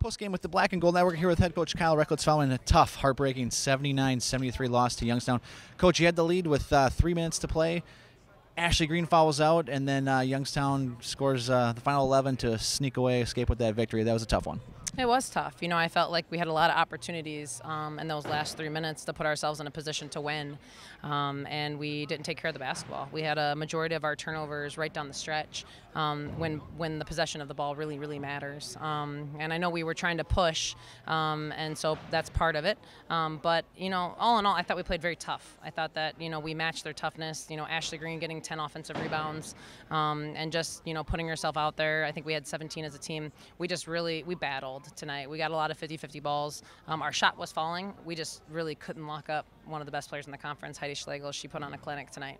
Post game with the Black and Gold Network here with head coach Kyle Rechlicz following a tough, heartbreaking 79 73 loss to Youngstown. Coach, you had the lead with uh, three minutes to play. Ashley Green fouls out, and then uh, Youngstown scores uh, the final 11 to sneak away, escape with that victory. That was a tough one. It was tough. You know, I felt like we had a lot of opportunities um, in those last three minutes to put ourselves in a position to win, um, and we didn't take care of the basketball. We had a majority of our turnovers right down the stretch um, when when the possession of the ball really really matters. Um, and I know we were trying to push, um, and so that's part of it. Um, but you know, all in all, I thought we played very tough. I thought that you know we matched their toughness. You know, Ashley Green getting 10 offensive rebounds, and just you know putting herself out there. I think we had 17 as a team. We just really we battled tonight. We got a lot of 50-50 balls. Um, our shot was falling. We just really couldn't lock up one of the best players in the conference, Heidi Schlegel. She put on a clinic tonight.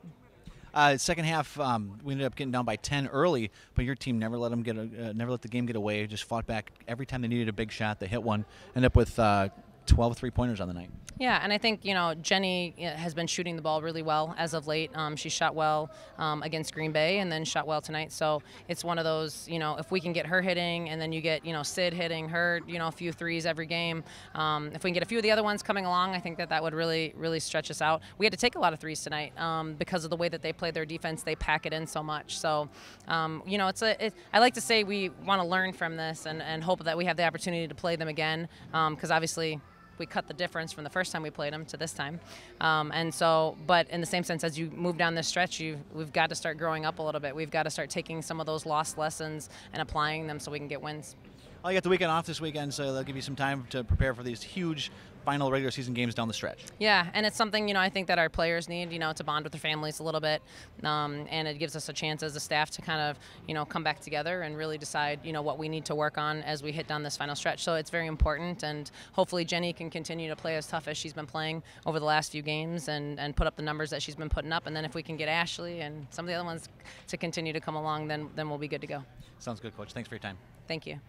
Uh, second half, um, we ended up getting down by 10 early, but your team never let them get a, uh, never let the game get away. Just fought back every time they needed a big shot. They hit one. End up with uh, 12 three pointers on the night. Yeah, and I think you know Jenny has been shooting the ball really well as of late. Um, she shot well um, against Green Bay, and then shot well tonight. So it's one of those you know if we can get her hitting, and then you get you know Sid hitting her you know a few threes every game. Um, if we can get a few of the other ones coming along, I think that that would really really stretch us out. We had to take a lot of threes tonight um, because of the way that they play their defense. They pack it in so much. So um, you know it's a it, I like to say we want to learn from this and, and hope that we have the opportunity to play them again because um, obviously we cut the difference from the first time we played them to this time. Um, and so, but in the same sense, as you move down this stretch, you we've got to start growing up a little bit. We've got to start taking some of those lost lessons and applying them so we can get wins. Well, you got the weekend off this weekend, so they'll give you some time to prepare for these huge final regular season games down the stretch. Yeah, and it's something you know I think that our players need, you know, to bond with their families a little bit, um, and it gives us a chance as a staff to kind of you know come back together and really decide you know what we need to work on as we hit down this final stretch. So it's very important, and hopefully Jenny can continue to play as tough as she's been playing over the last few games and and put up the numbers that she's been putting up. And then if we can get Ashley and some of the other ones to continue to come along, then then we'll be good to go. Sounds good, coach. Thanks for your time. Thank you.